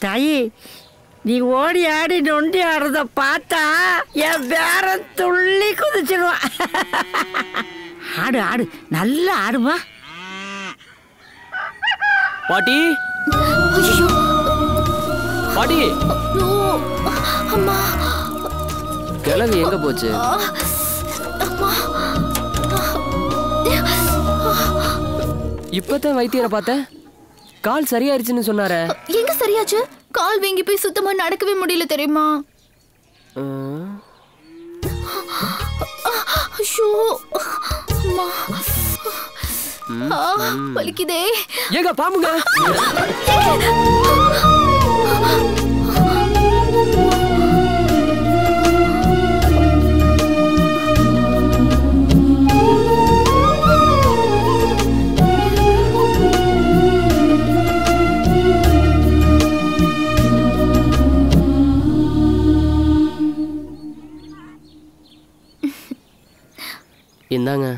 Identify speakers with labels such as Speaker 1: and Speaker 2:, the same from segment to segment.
Speaker 1: தாயி நீ ஓடி ஆடி நொண்டி ஆடுறத பார்த்தா என் வேற துள்ளி குதிச்சிடுவான் ஆடு ஆடு நல்லா ஆடுமா?
Speaker 2: பாட்டி.
Speaker 3: அம்மா.
Speaker 2: கிழவி எங்க போச்சு?
Speaker 3: அம்மா.
Speaker 2: இப்பதான் வைத்தியரை பார்த்தேன் கால் சரியாயிருச்சுன்னு சொன்னாரே.
Speaker 3: எங்க சரியாச்சு? கால் வீங்கி போய் சுத்தமா நடக்கவே முடியல தெரியுமா? ஐயோ அம்மா. வலிக்குதே.
Speaker 2: ஏங்க பாம்புங்க. இந்தாங்க.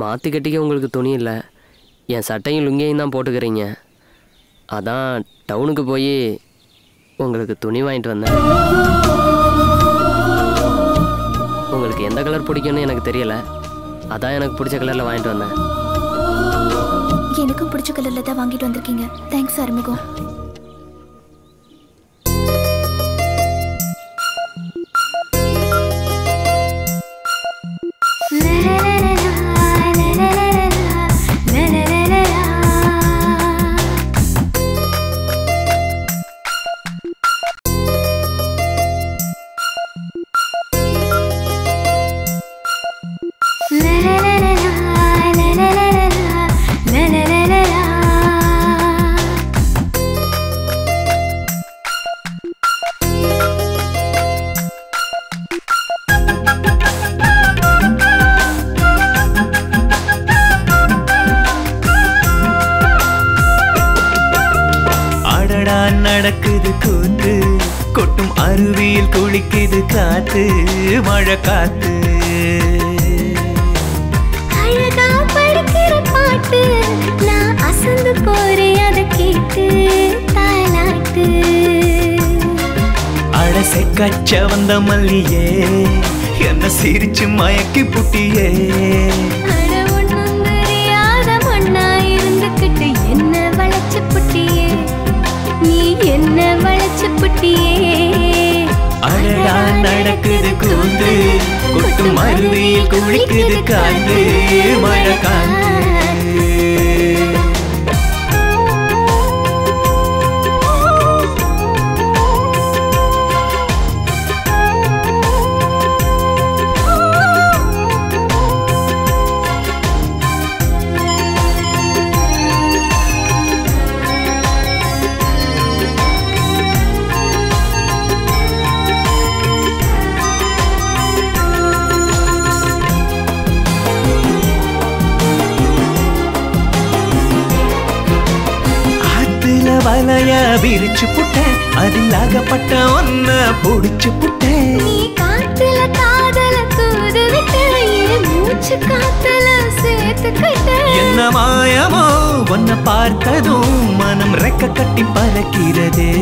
Speaker 2: மாற்றி கட்டிக்க உங்களுக்கு துணி இல்லை. என் சட்டையும் லுங்கையும் தான் போட்டுக்கிறீங்க. அதான் டவுனுக்கு போய் உங்களுக்கு துணி வாங்கிட்டு வந்தேன். உங்களுக்கு எந்த கலர் பிடிக்கும்னு எனக்கு தெரியல. அதான் எனக்கு பிடிச்ச கலரில் வாங்கிட்டு வந்தேன்.
Speaker 3: எனக்கும் பிடிச்ச கலரில் தான் வாங்கிட்டு வந்திருக்கீங்க. தேங்க்ஸ் அருமுகம்
Speaker 4: நடக்குது கூத்து. கொட்டும் அருவியில் குளிக்குது காத்து. மழை காத்து.
Speaker 5: அழகா படிக்கிற பாட்டு. நான் அசந்து போறேன் அதை கேட்டு தாலாட்டு
Speaker 4: அட செக்கச்ச வந்த மல்லியே என்ன சிரிச்சு மயக்கி புட்டியே. அருவியில் குளிக்குது காத்து மழை காத்து விரிச்சு புட்டேன் அதில் அகப்பட்ட ஒன்ன புடிச்சு புட்டேன்
Speaker 5: நீ காத்துல காதல தூது விட்ட மூச்சு காத்துல சேர்த்துக்கிட்ட
Speaker 4: என்ன மாயமோ உன்னை பார்த்ததும் மனம் ரெக்க கட்டி பறக்கிறதே.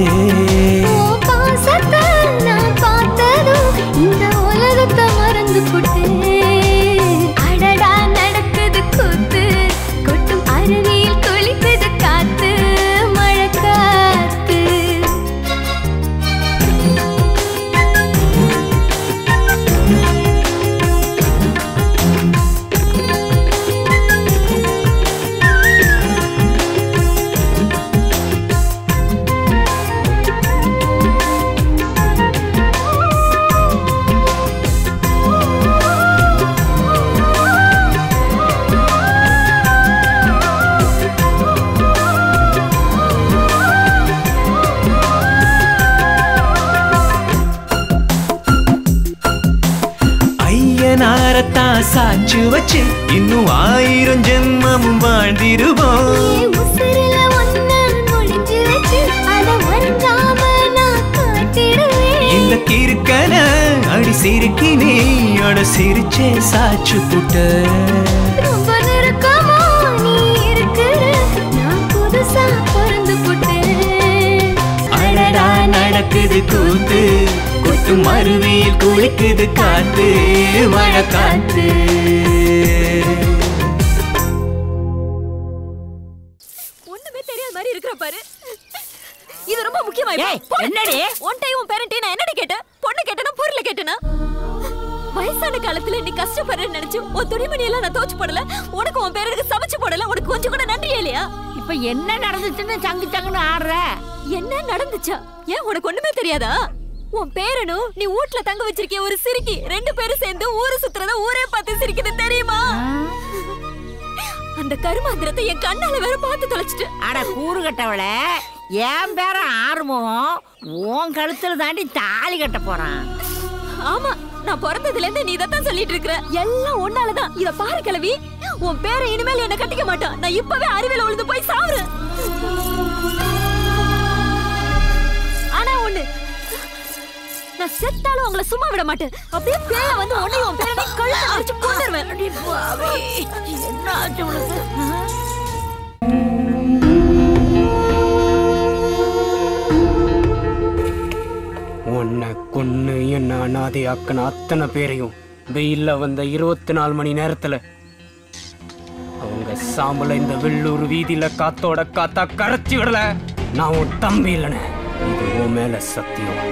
Speaker 4: ஐயனாரத்தான் சாச்சு வச்சு இன்னும் ஆயிரம் ஜென்மமும் வாழ்ந்திருவோம் இந்த கிறுக்கன அடி சிறுக்கி நீ அட சிரிச்சே சாச்சு புட்ட. நடக்குது கூத்து கொத்து மருவியில் குளிக்குது காத்து மழை காத்து
Speaker 6: ஒண்ணுமே தெரியாத மாதிரி இருக்கிற பாரு. இது ரொம்ப முக்கியமா.
Speaker 1: என்னடி?
Speaker 6: உன் டைம் உன் பேரண்டையும் நான் என்னடி கேட்டேன்? பொண்ணு கேட்டனா பொருளை கேட்டனா? வயசான காலத்துல நீ கஷ்டப்படுறேன்னு நினைச்சு உன் துணிமணி எல்லாம் நான் தோச்சு போடல. உனக்கு உன் பேரனுக்கு சமைச்சு போடல. உனக்கு கொஞ்சம் கூட நன்றி இல்லையா?
Speaker 1: இப்ப என்ன நடந்துச்சுன்னு சங்கு சங்குன்னு ஆடுற?
Speaker 6: என்ன நடந்துச்சா? ஏன் உனக்கு ஒண்ணுமே தெரியாதா? உன் பேரனும் நீ வீட்ல தங்க வச்சிருக்கிய ஒரு சிரிக்கி ரெண்டு பேரும் சேர்ந்து ஊரு சுத்துறத ஊரே பார்த்து சிரிக்குது தெரியுமா? அந்த கருமாந்திரத்தை என் கண்ணால வேற பார்த்து தொலைச்சிட்டு.
Speaker 1: அட கூறு கட்டவள. என் பேர ஆறுமுகம் உன் கழுத்துல தாண்டி தாலி கட்ட போறான்.
Speaker 6: ஆமா நான் பிறந்ததுல இருந்து நீ இதைத்தான் சொல்லிட்டு இருக்கிற. எல்லாம் ஒன்னாலதான் இத பாரு கிழவி. உன் பேரை இனிமேல் என்ன கட்டிக்க மாட்டான். நான் இப்பவே அறிவியல உழுந்து போய் சாவுறேன். நான் செத்தாலும் உங்களை சும்மா விட மாட்டேன். அப்படியே பேய வந்து உன்னை உன் பேரை கழுத்தை அடிச்சு கொண்டுருவேன்
Speaker 1: என்ன ஆச்சு உனக்கு?
Speaker 7: உன்னை கொன்னு என்ன அனாதை ஆக்கின அத்தனை பேரையும் வெயில்ல வந்த இருபத்தி நாலு மணி நேரத்துல அவங்க சாம்பல இந்த வெள்ளூர் வீதியில காத்தோட காத்தா கரைச்சி விடல. நான் உன் தம்பி இல்லைன்னு இது உன் மேல சத்தியம்